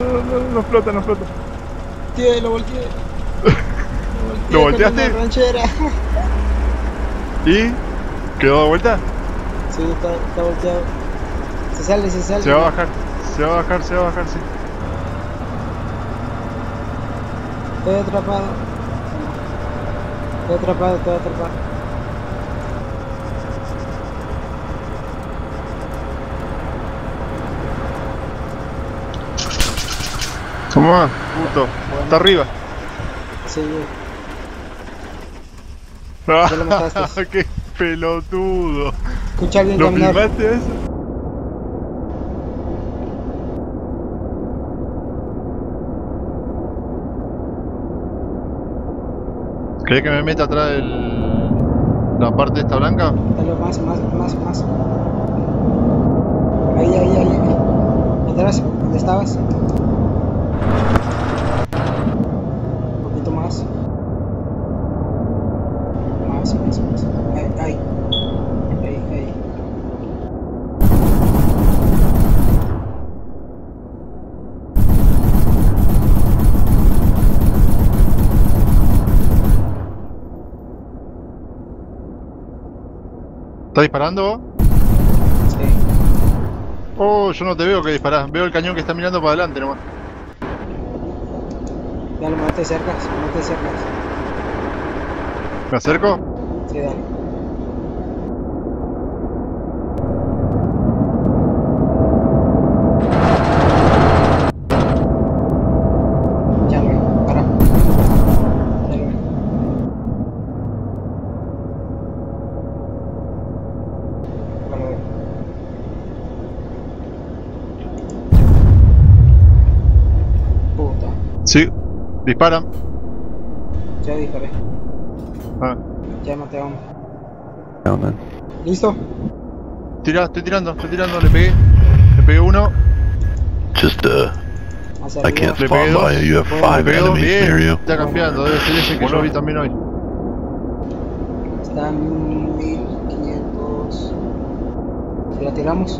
no, no, no flota, no flota. Tío, lo volteé. ¿Lo volteaste? Con ranchera. ¿Y? ¿Quedó de vuelta? Sí, está, está volteado. Se sale, se sale. Se va a bajar, se va a bajar, se va a bajar, sí. Estoy atrapado. Estoy atrapado, estoy atrapado. ¿Cómo va? Justo. Está arriba. Sí, Ya lo mataste. ¡Qué pelotudo! escucha alguien ¿Lo caminar. filmaste eso? ¿Querés que me meta atrás del... la parte esta blanca? Dale más, más, más, más. Ahí, ahí, ahí, ahí. Atrás, ¿dónde estabas? Un poquito más. Más, más, más. Ahí, ahí. Ahí, ahí. ¿Estás disparando? Sí. Oh, yo no te veo que disparás. Veo el cañón que está mirando para adelante nomás. Dale, mate cerca, mate cerca. ¿Me acerco? Sí, dale. Ya lo para. Ya lo vi. Ya lo vi. Puta, Sí. Disparan. ya disparé. Ah. Ya maté a uno. ¿Listo? Tira, estoy tirando, estoy tirando, le pegué. Le pegué uno, Just, uh, I can't Le spawn pegué dos. by you. You have le five near bien. you. Está cambiando, debe ser ese que yo vi también hoy. Está en 1500. ¿Se la tiramos?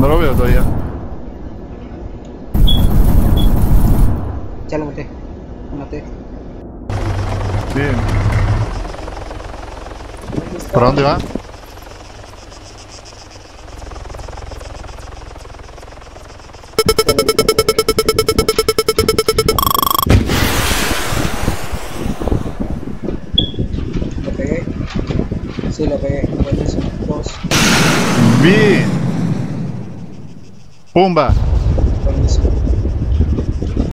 No lo veo todavía. Ya lo maté. Lo maté. Bien. ¿Para dónde va? Lo pegué. Sí, lo pegué. Buenísimo. Dos. Bien. Pumba.